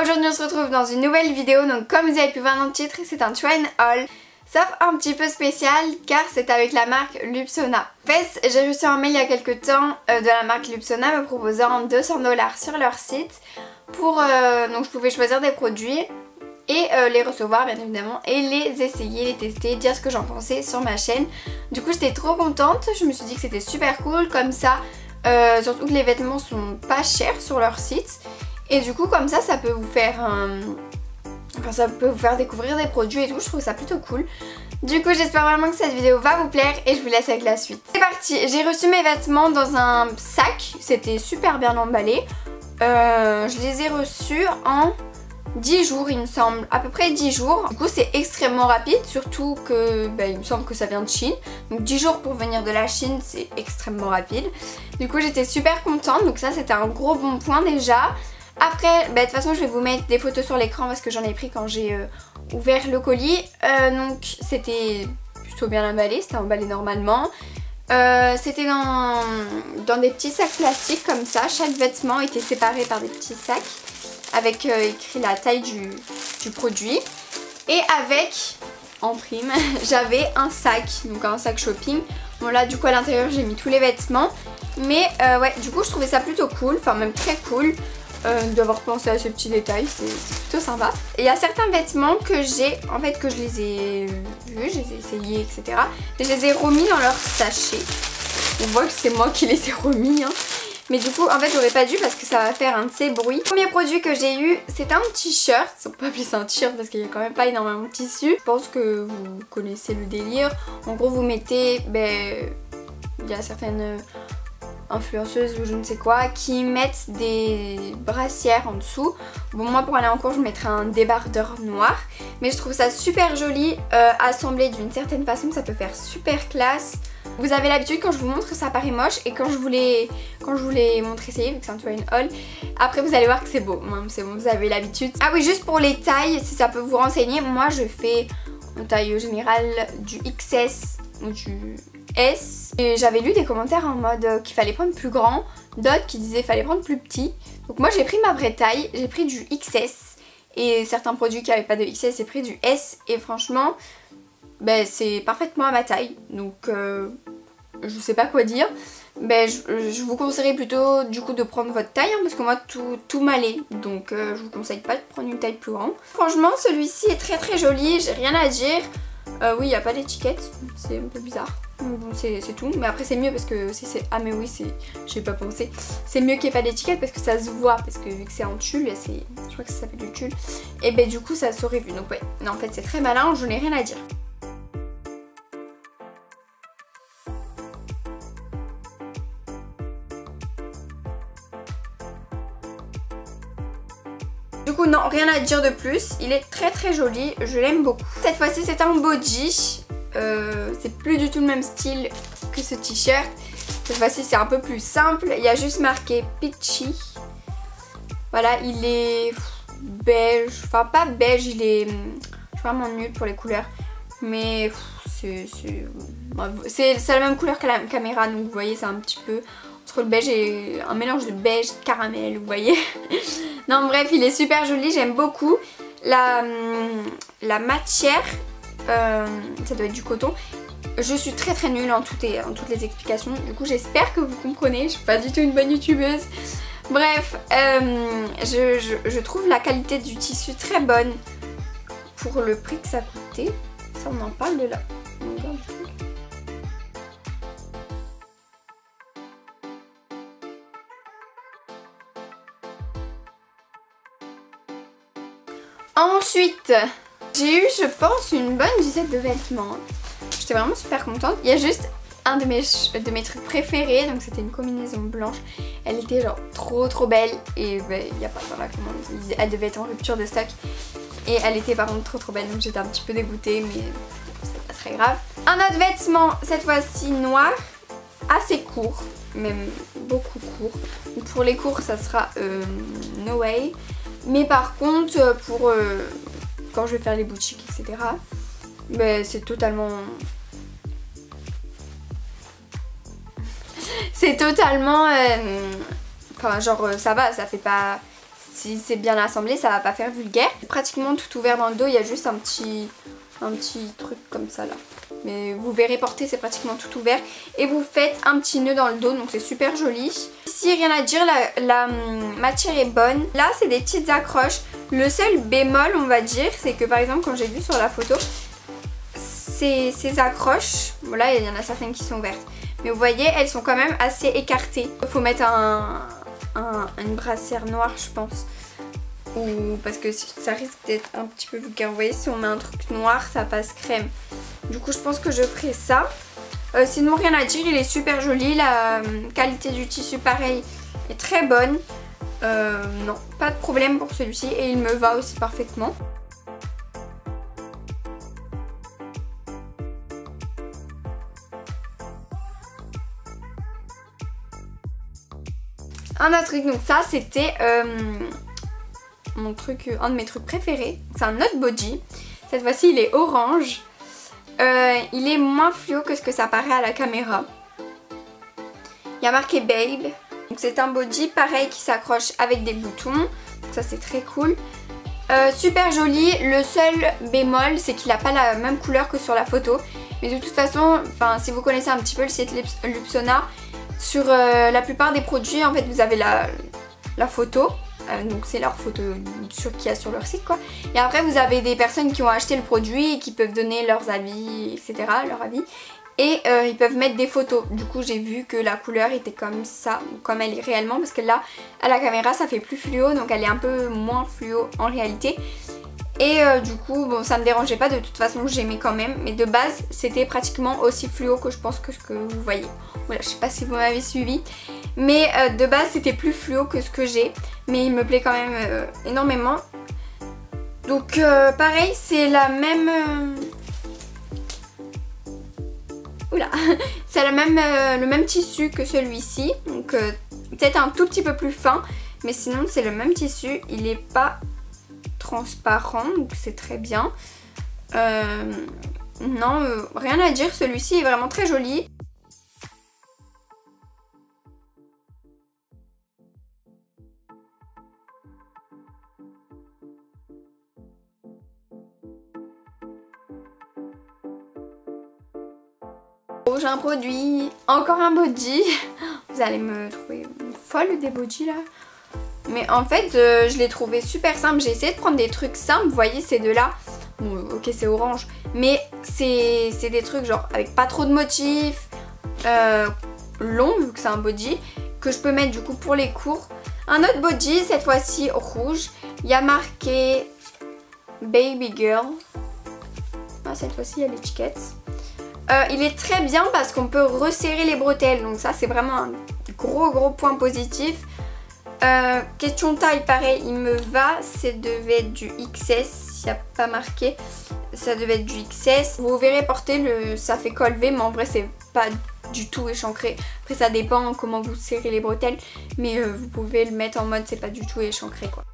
aujourd'hui on se retrouve dans une nouvelle vidéo, donc comme vous avez pu voir dans le titre, c'est un try haul. Sauf un petit peu spécial car c'est avec la marque Lupsona. En fait, j'ai reçu un mail il y a quelques temps euh, de la marque Lupsona me proposant 200 dollars sur leur site pour... Euh, donc je pouvais choisir des produits et euh, les recevoir bien évidemment et les essayer, les tester, dire ce que j'en pensais sur ma chaîne. Du coup j'étais trop contente, je me suis dit que c'était super cool comme ça, surtout que les vêtements sont pas chers sur leur site et du coup comme ça ça peut vous faire un... Enfin ça peut vous faire découvrir des produits et tout, je trouve ça plutôt cool. Du coup j'espère vraiment que cette vidéo va vous plaire et je vous laisse avec la suite. C'est parti, j'ai reçu mes vêtements dans un sac, c'était super bien emballé. Euh, je les ai reçus en 10 jours il me semble, à peu près 10 jours. Du coup c'est extrêmement rapide, surtout que bah, il me semble que ça vient de Chine. Donc 10 jours pour venir de la Chine c'est extrêmement rapide. Du coup j'étais super contente, donc ça c'était un gros bon point déjà. Après, bah, de toute façon je vais vous mettre des photos sur l'écran parce que j'en ai pris quand j'ai euh, ouvert le colis. Euh, donc c'était plutôt bien emballé, c'était emballé normalement. Euh, c'était dans, des petits sacs plastiques comme ça. Chaque vêtement était séparé par des petits sacs avec écrit la taille du produit. Et avec, en prime, j'avais un sac, donc un sac shopping. Bon là du coup à l'intérieur j'ai mis tous les vêtements. Mais ouais, du coup je trouvais ça plutôt cool, enfin même très cool euh, d'avoir pensé à ce petit détail, c'est plutôt sympa. Et il y a certains vêtements que j'ai, en fait que je les ai vus, je les ai essayés, etc. Et je les ai remis dans leur sachet. On voit que c'est moi qui les ai remis. Hein. Mais du coup, en fait, j'aurais pas dû parce que ça va faire un de ces bruits. Premier produit que j'ai eu, c'est un t-shirt. On peut appeler ça un t-shirt parce qu'il y a quand même pas énormément de tissu. Je pense que vous connaissez le délire. En gros, vous mettez, ben, il y a certaines influenceuses ou je ne sais quoi qui mettent des brassières en dessous. Bon moi pour aller en cours je mettrais un débardeur noir mais je trouve ça super joli euh, assemblé d'une certaine façon ça peut faire super classe. Vous avez l'habitude quand je vous montre ça paraît moche et quand je voulais quand je voulais montrer essayer vu que c'est un toile haul après vous allez voir que c'est beau, c'est bon vous avez l'habitude. Ah oui juste pour les tailles si ça peut vous renseigner moi je fais en taille générale du XS ou du S. Et j'avais lu des commentaires en mode euh, qu'il fallait prendre plus grand, d'autres qui disaient qu'il fallait prendre plus petit. Donc moi j'ai pris ma vraie taille, j'ai pris du XS. Et certains produits qui n'avaient pas de XS, j'ai pris du S. Et franchement, ben, c'est parfaitement à ma taille. Donc euh, je sais pas quoi dire. Ben, je, vous conseillerais plutôt du coup de prendre votre taille hein, parce que moi tout, tout m'allait donc euh, je vous conseille pas de prendre une taille plus grande. Franchement celui-ci est très très joli, j'ai rien à dire. Oui il n'y a pas d'étiquette, c'est un peu bizarre c'est tout. Mais après c'est mieux parce que si c'est... Ah mais oui, c'est j'ai pas pensé. C'est mieux qu'il n'y ait pas d'étiquette parce que ça se voit. Parce que vu que c'est en tulle, je crois que ça s'appelle du tulle. Et ben du coup ça s'aurait vu. Donc ouais, non, en fait c'est très malin, je n'ai rien à dire. Du coup non, rien à dire de plus. Il est très très joli, je l'aime beaucoup. Cette fois-ci c'est un body. Euh, c'est plus du tout le même style que ce t-shirt. Cette fois-ci c'est un peu plus simple. Il y a juste marqué Peachy. Voilà, il est beige. Enfin pas beige, il est... Je suis vraiment nulle pour les couleurs. Mais c'est la même couleur que la caméra. Donc vous voyez c'est un petit peu entre le beige et un mélange de beige caramel, vous voyez. non bref, il est super joli, j'aime beaucoup. La, la matière euh, ça doit être du coton. Je suis très très nulle en, toutes les explications, du coup j'espère que vous comprenez, je suis pas du tout une bonne youtubeuse. Bref, euh, je, trouve la qualité du tissu très bonne pour le prix que ça coûtait. Ça on en parle de là. Ensuite, j'ai eu, je pense, une bonne dizaine de vêtements. J'étais vraiment super contente. Il y a juste un de mes, de mes trucs préférés, donc c'était une combinaison blanche. Elle était genre trop trop belle et ben, il n'y a pas dans la commande. Elle devait être en rupture de stock et elle était par contre trop trop belle donc j'étais un petit peu dégoûtée mais c'est pas très grave. Un autre vêtement, cette fois-ci noir, assez court, même beaucoup court. pour les cours ça sera euh, No Way. Mais par contre pour... Euh, quand je vais faire les boutiques, etc. Mais c'est totalement... c'est totalement... Euh, enfin genre ça va, ça fait pas... si c'est bien assemblé, ça va pas faire vulgaire. Pratiquement tout ouvert dans le dos, il y a juste un petit, un petit truc comme ça là. Mais vous verrez porter, c'est pratiquement tout ouvert. Et vous faites un petit nœud dans le dos, donc c'est super joli. Ici, rien à dire, la, la hum, matière est bonne. Là, c'est des petites accroches. Le seul bémol, on va dire, c'est que par exemple, quand j'ai vu sur la photo, ces, accroches, voilà, il y en a certaines qui sont ouvertes. Mais vous voyez, elles sont quand même assez écartées. Il faut mettre un, une brassière noire, je pense. Ou parce que ça risque d'être un petit peu vulgaire. Vous voyez, si on met un truc noir, ça passe crème. Du coup, je pense que je ferai ça. Euh, sinon, rien à dire, il est super joli. La euh, qualité du tissu, pareil, est très bonne. Euh, non, pas de problème pour celui-ci. Et il me va aussi parfaitement. Un autre truc, donc ça c'était mon truc, un de mes trucs préférés. C'est un autre body. Cette fois-ci il est orange. Euh, il est moins fluo que ce que ça paraît à la caméra. Il y a marqué Babe. C'est un body pareil qui s'accroche avec des boutons. ça c'est très cool. Euh, super joli. Le seul bémol c'est qu'il n'a pas la même couleur que sur la photo. Mais de toute façon, si vous connaissez un petit peu le site Lupsona, sur euh, la plupart des produits en fait vous avez la, photo euh, donc c'est leur photo qu'il y a sur leur site quoi. Et après vous avez des personnes qui ont acheté le produit et qui peuvent donner leurs avis, etc. Leur avis. Et euh, ils peuvent mettre des photos. Du coup j'ai vu que la couleur était comme ça, comme elle est réellement. Parce que là, à la caméra ça fait plus fluo, donc elle est un peu moins fluo en réalité. Et euh, du coup, bon, ça me dérangeait pas, de toute façon j'aimais quand même. Mais de base, c'était pratiquement aussi fluo que je pense que ce que vous voyez. Voilà, je sais pas si vous m'avez suivi. Mais euh, de base, c'était plus fluo que ce que j'ai. Mais il me plaît quand même énormément. Donc pareil, c'est la même... C'est le même, le même tissu que celui-ci. Donc peut-être un tout petit peu plus fin. Mais sinon, c'est le même tissu. Il est pas transparent, donc c'est très bien. Euh, non, euh, rien à dire, celui-ci est vraiment très joli. J'ai un produit, encore un body. Vous allez me trouver folle des bodys là. Mais en fait, euh, je l'ai trouvé super simple. J'ai essayé de prendre des trucs simples. Vous voyez ces deux-là ok, c'est orange. Mais c'est des trucs genre avec pas trop de motifs, euh, long, vu que c'est un body, que je peux mettre du coup pour les cours. Un autre body, cette fois-ci rouge. Il y a marqué Baby Girl. Ah, cette fois-ci, il y a l'étiquette. Euh, il est très bien parce qu'on peut resserrer les bretelles. Donc ça, c'est vraiment un gros gros point positif. Euh, question taille, pareil, il me va. Ça devait être du XS, il n'y a pas marqué. Ça devait être du XS. Vous verrez porter, le, ça fait col V, mais en vrai, c'est pas du tout échancré. Après, ça dépend comment vous serrez les bretelles. Mais euh, vous pouvez le mettre en mode, c'est pas du tout échancré, quoi.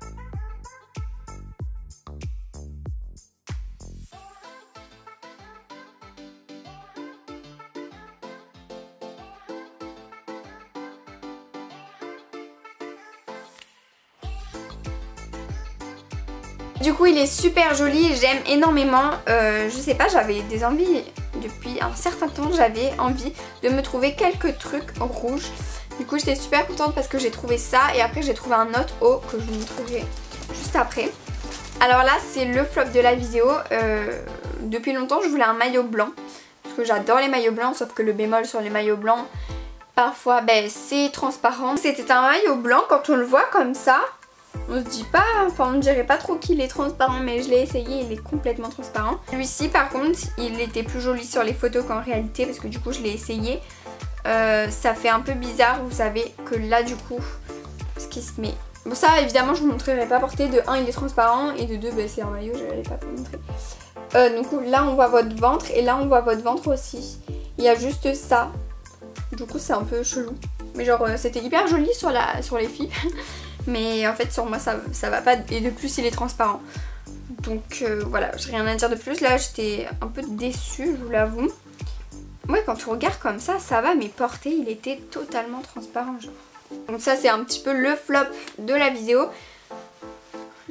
Du coup il est super joli, j'aime énormément. Euh, je sais pas, j'avais des envies depuis un certain temps, j'avais envie de me trouver quelques trucs rouges. Du coup j'étais super contente parce que j'ai trouvé ça et après j'ai trouvé un autre haut que je vous montrerai juste après. Alors là c'est le flop de la vidéo. Euh, depuis longtemps je voulais un maillot blanc parce que j'adore les maillots blancs sauf que le bémol sur les maillots blancs parfois ben, c'est transparent. C'était un maillot blanc quand on le voit comme ça on se dit pas, enfin on dirait pas trop qu'il est transparent mais je l'ai essayé, il est complètement transparent. Celui-ci par contre, il était plus joli sur les photos qu'en réalité parce que du coup je l'ai essayé. Euh, ça fait un peu bizarre, vous savez que là du coup, ce qui se met... Bon ça évidemment je vous montrerai pas porter, de 1 il est transparent et de 2 bah, c'est un maillot, je l'avais pas vous montrer. Euh, du coup là on voit votre ventre et là on voit votre ventre aussi. Il y a juste ça, du coup c'est un peu chelou. Mais genre euh, c'était hyper joli sur, sur les filles. Mais en fait sur moi ça, va pas et de plus il est transparent. Donc euh, voilà, j'ai rien à dire de plus. Là j'étais un peu déçue, je vous l'avoue. Ouais quand tu regardes comme ça, ça va, mais porté il était totalement transparent genre. Donc ça c'est un petit peu le flop de la vidéo.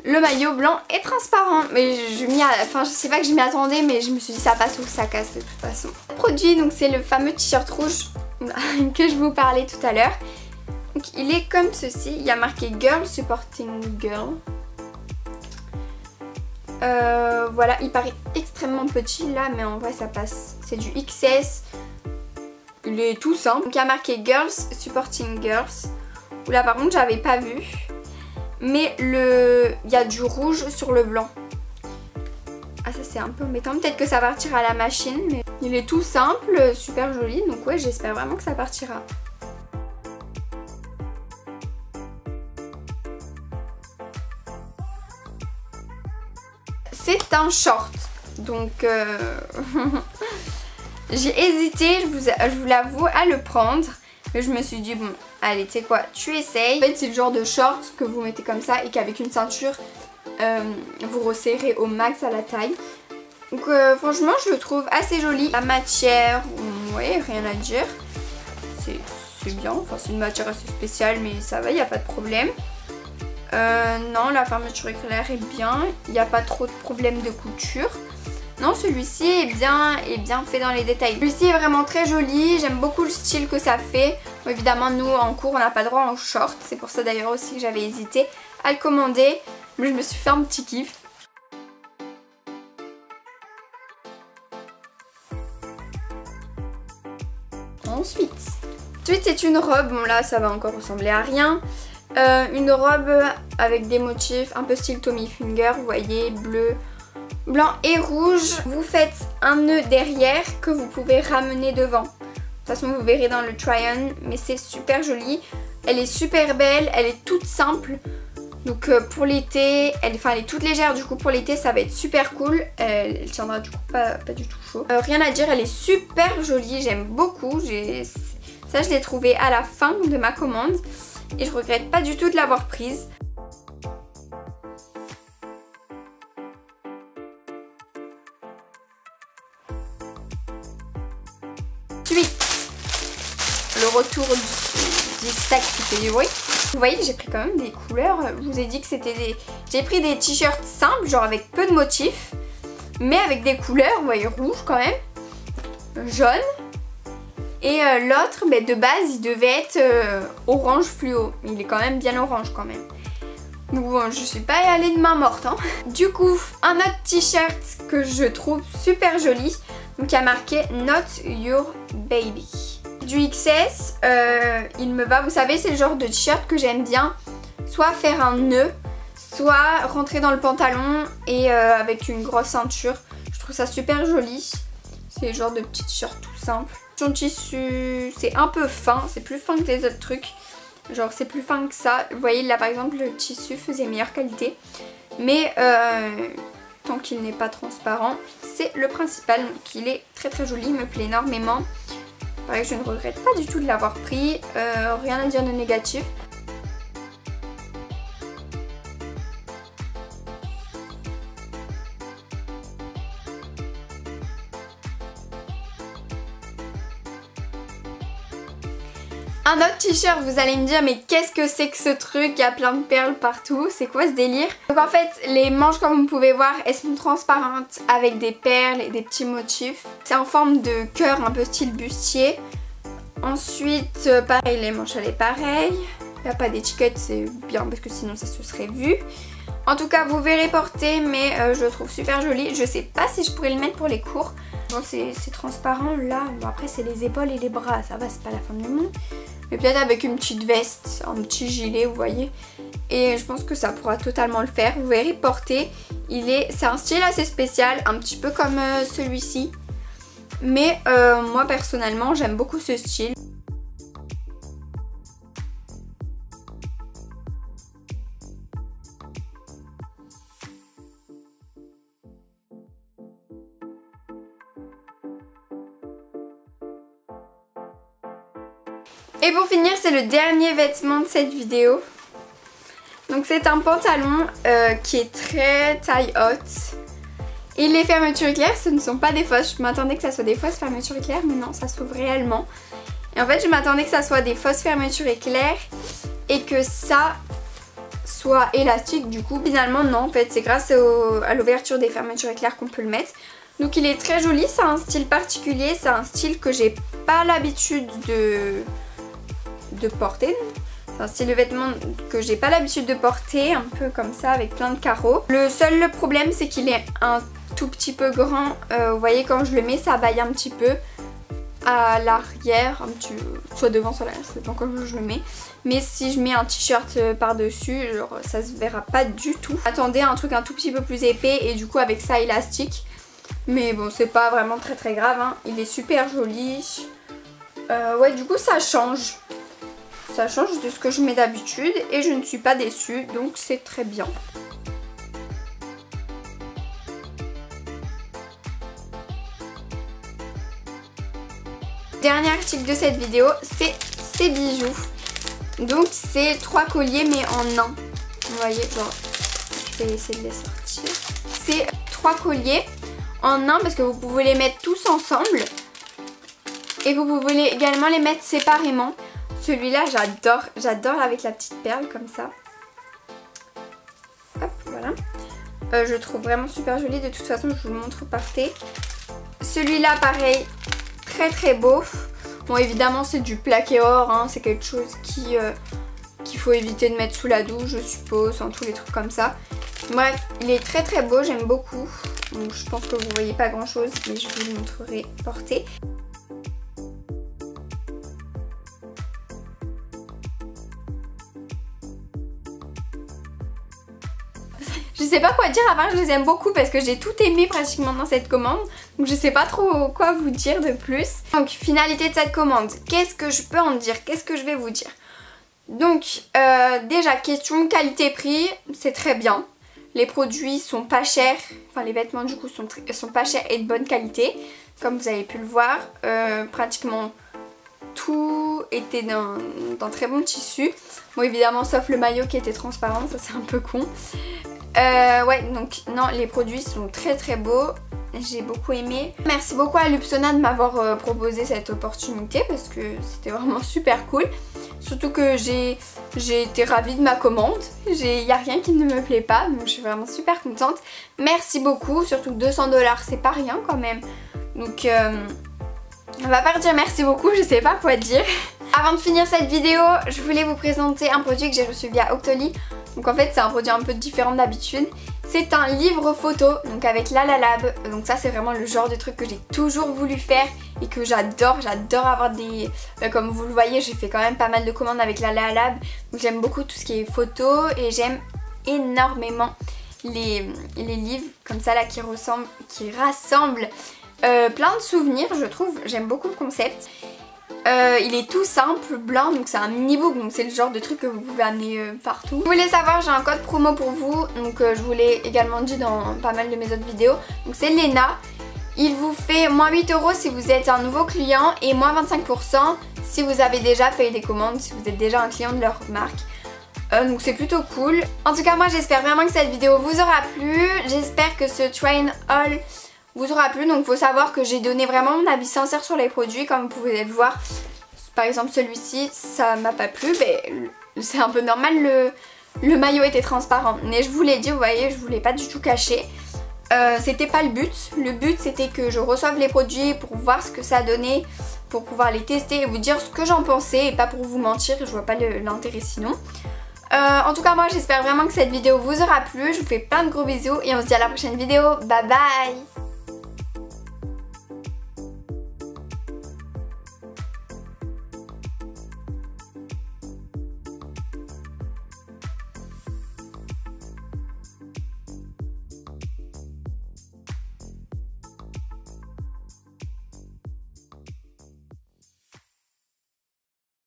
le maillot blanc est transparent. Mais je, m'y enfin, je sais pas que je m'y attendais, mais je me suis dit ça passe ou ça casse de toute façon. Produit, donc c'est le fameux t-shirt rouge que je vous parlais tout à l'heure. Donc il est comme ceci. Il y a marqué Girl Supporting Girl. Euh, voilà, il paraît extrêmement petit là, mais en vrai ça passe. C'est du XS. Il est tout simple. Donc il y a marqué Girls Supporting Girls. Là par contre j'avais pas vu. Mais le... il y a du rouge sur le blanc. Ah ça c'est un peu embêtant. Peut-être que ça partira à la machine. Mais il est tout simple, super joli. Donc ouais j'espère vraiment que ça partira. C'est un short. Donc euh... j'ai hésité, je vous, l'avoue, à le prendre. Mais je me suis dit, bon, allez, tu sais quoi, tu essayes. En fait, c'est le genre de short que vous mettez comme ça et qu'avec une ceinture, euh, vous resserrez au max à la taille. Donc euh, franchement, je le trouve assez joli. La matière, ouais, rien à dire. C'est bien, enfin c'est une matière assez spéciale, mais ça va, il n'y a pas de problème. Euh, non, la fermeture éclair est bien. Il n'y a pas trop de problème de couture. Non, celui-ci est bien, est bien fait dans les détails. Celui-ci est vraiment très joli. J'aime beaucoup le style que ça fait. évidemment, nous, en cours, on n'a pas droit en short. C'est pour ça d'ailleurs aussi que j'avais hésité à le commander. Mais je me suis fait un petit kiff. Ensuite, ensuite c'est une robe. Bon là, ça va encore ressembler à rien. Euh, une robe avec des motifs un peu style Tommy Finger, vous voyez, bleu, blanc et rouge. Vous faites un nœud derrière que vous pouvez ramener devant. De toute façon, vous verrez dans le try-on, mais c'est super joli. Elle est super belle, elle est toute simple. Donc euh, pour l'été, elle, elle est toute légère du coup pour l'été ça va être super cool. Elle, tiendra du coup pas, du tout chaud. Euh, rien à dire, elle est super jolie, j'aime beaucoup. Ça je l'ai trouvé à la fin de ma commande et je regrette pas du tout de l'avoir prise. Le retour du, sac qui fait du bruit. Vous voyez, j'ai pris quand même des couleurs. Je vous ai dit que c'était des... J'ai pris des t-shirts simples, genre avec peu de motifs. Mais avec des couleurs, vous voyez, rouge quand même. Jaune. Et euh, l'autre, ben, de base, il devait être euh, orange fluo. Il est quand même bien orange quand même. Donc bon, je suis pas allée de main morte. Hein. Du coup, un autre t-shirt que je trouve super joli. Donc il y a marqué Not Your Baby. Du XS, euh, il me va. Vous savez, c'est le genre de t-shirt que j'aime bien. Soit faire un nœud, soit rentrer dans le pantalon et avec une grosse ceinture. Je trouve ça super joli. C'est le genre de petit t-shirt tout simple. Son tissu, c'est un peu fin, c'est plus fin que les autres trucs. Genre c'est plus fin que ça. Vous voyez là par exemple le tissu faisait meilleure qualité. Mais euh, tant qu'il n'est pas transparent, c'est le principal. Donc il est très très joli, il me plaît énormément. Pareil, je ne regrette pas du tout de l'avoir pris. Euh, rien à dire de négatif. Un autre t-shirt, vous allez me dire mais qu'est-ce que c'est que ce truc? Il y a plein de perles partout, c'est quoi ce délire? Donc en fait les manches comme vous pouvez voir elles sont transparentes avec des perles et des petits motifs. C'est en forme de cœur un peu style bustier. Ensuite euh, pareil les manches elles sont pareilles. Il n'y a pas d'étiquette c'est bien parce que sinon ça se serait vu. En tout cas vous verrez porter mais euh, je le trouve super joli. Je sais pas si je pourrais le mettre pour les cours. C'est transparent là, bon après c'est les épaules et les bras, ça va c'est pas la fin du monde. Mais peut-être avec une petite veste, un petit gilet, vous voyez. Et je pense que ça pourra totalement le faire. Vous verrez porter. Est, c'est un style assez spécial, un petit peu comme euh, celui-ci. Mais euh, moi personnellement, j'aime beaucoup ce style. Et pour finir, c'est le dernier vêtement de cette vidéo. Donc c'est un pantalon euh, qui est très taille haute. Et les fermetures éclairs, ce ne sont pas des fausses. Je m'attendais que ça soit des fausses fermetures éclairs, mais non, ça s'ouvre réellement. Et en fait, je m'attendais que ça soit des fausses fermetures éclairs et que ça soit élastique du coup. Finalement non en fait c'est grâce à l'ouverture des fermetures éclairs qu'on peut le mettre. Donc il est très joli, c'est un style particulier, c'est un style que j'ai pas l'habitude de, de porter. C'est un style vêtement que j'ai pas l'habitude de porter, un peu comme ça avec plein de carreaux. Le seul problème c'est qu'il est un tout petit peu grand. Euh, vous voyez quand je le mets ça baille un petit peu à l'arrière, soit devant soit l'arrière, ça dépend comment je le mets. Mais si je mets un t-shirt euh, par-dessus, ça se verra pas du tout. Attendez un truc un tout petit peu plus épais et du coup avec ça élastique. Mais bon, c'est pas vraiment très très grave. Hein. Il est super joli. Euh, ouais, du coup, ça change. Ça change de ce que je mets d'habitude et je ne suis pas déçue, donc c'est très bien. Dernier article de cette vidéo, c'est ces bijoux. Donc c'est trois colliers mais en un. Vous voyez, je vais essayer de les sortir. C'est trois colliers en un parce que vous pouvez les mettre tous ensemble. Et vous pouvez également les mettre séparément. Celui-là, j'adore. J'adore avec la petite perle comme ça. Hop, voilà. Euh, je trouve vraiment super joli. De toute façon, je vous le montre par Celui-là, pareil, très très beau. Bon, évidemment, c'est du plaqué or. Hein. C'est quelque chose qui... Euh, qu'il faut éviter de mettre sous la douche, je suppose, en tous les trucs comme ça. Bref, il est très très beau, j'aime beaucoup. Donc je pense que vous voyez pas grand chose, mais je vous le montrerai porté. Sais pas quoi dire à part je les aime beaucoup parce que j'ai tout aimé pratiquement dans cette commande. Donc je sais pas trop quoi vous dire de plus. Donc finalité de cette commande, qu'est-ce que je peux en dire? Qu'est-ce que je vais vous dire? Donc euh, déjà question qualité-prix, c'est très bien. Les produits sont pas chers, enfin les vêtements du coup sont, sont pas chers et de bonne qualité, comme vous avez pu le voir. Euh, pratiquement tout était d'un très bon tissu. Bon évidemment sauf le maillot qui était transparent, ça c'est un peu con. Euh, ouais donc non les produits sont très très beaux j'ai beaucoup aimé. Merci beaucoup à Lupsona de m'avoir euh, proposé cette opportunité parce que c'était vraiment super cool. Surtout que j'ai été ravie de ma commande. Il n'y a rien qui ne me plaît pas, donc je suis vraiment super contente. Merci beaucoup, surtout 200 dollars, c'est pas rien quand même. Donc euh, on va pas dire merci beaucoup, je sais pas quoi dire. Avant de finir cette vidéo, je voulais vous présenter un produit que j'ai reçu via Octoly. Donc en fait c'est un produit un peu différent d'habitude. C'est un livre photo, donc avec La La. Donc ça c'est vraiment le genre de truc que j'ai toujours voulu faire et que j'adore. J'adore avoir des... Euh, comme vous le voyez, j'ai fait quand même pas mal de commandes avec La La. Donc j'aime beaucoup tout ce qui est photo et j'aime énormément les, les, livres comme ça là qui, ressemblent, qui rassemblent euh, plein de souvenirs, je trouve. J'aime beaucoup le concept. Euh, il est tout simple, blanc, donc c'est un mini book, donc c'est le genre de truc que vous pouvez amener euh, partout. Vous voulez savoir, j'ai un code promo pour vous, donc euh, je vous l'ai également dit dans pas mal de mes autres vidéos. Donc c'est Lena, il vous fait moins 8 euros si vous êtes un nouveau client et moins 25% si vous avez déjà fait des commandes, si vous êtes déjà un client de leur marque. donc c'est plutôt cool. En tout cas moi j'espère vraiment que cette vidéo vous aura plu. J'espère que ce train haul vous aura plu. Donc faut savoir que j'ai donné vraiment mon avis sincère sur les produits comme vous pouvez le voir. Par exemple celui-ci ça m'a pas plu, mais c'est un peu normal, le, maillot était transparent. Mais je vous l'ai dit, vous voyez, je vous l'ai pas du tout caché. Euh, c'était pas le but. Le but c'était que je reçoive les produits pour voir ce que ça donnait, pour pouvoir les tester et vous dire ce que j'en pensais et pas pour vous mentir, je vois pas l'intérêt sinon. Euh, en tout cas moi j'espère vraiment que cette vidéo vous aura plu, je vous fais plein de gros bisous et on se dit à la prochaine vidéo, bye bye